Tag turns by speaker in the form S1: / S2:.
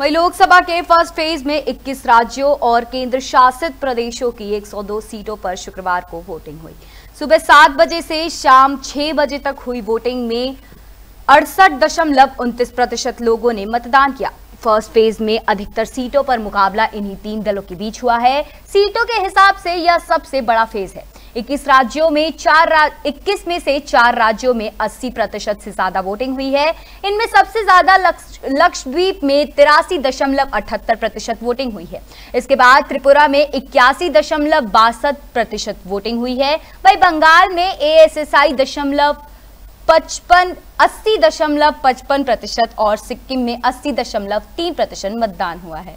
S1: वही लोकसभा के first phase में 21 राज्यों और केंद्र शासित प्रदेशों की 102 सीटों पर शुक्रवार को वोटिंग हुई। सुबह सात बजे से शाम छह बजे तक हुई वोटिंग में अड़सठ दशमलव प्रतिशत लोगों ने मतदान किया। फ़र्स्ट फ़ेज़ में अधिकतर सीटों पर मुकाबला इन्हीं तीन दलों के बीच हुआ है। सीटों के हिसाब से यह सबसे बड़ा फ़ेज़ है। 21 राज्यों में चार इक्कीस में से चार राज्यों में 80 प्रतिशत से ज़्यादा वोटिंग हुई है। इनमें सबसे ज़्यादा लक्षद्वीप में तिरासी दशमलव अठहत्तर प्रतिशत वोटिंग हुई है। इसके बाद त्रिपुरा में इक्यासी दशमलव बासठ प्रतिशत वोटिंग हुई है। वही बंगाल में एएसएसआई दशमलव पचपन, अस्सी दशमलव पचपन प्रतिशत और सिक्किम में अस्सी दशमलव तीन प्रतिशत मतदान हुआ है।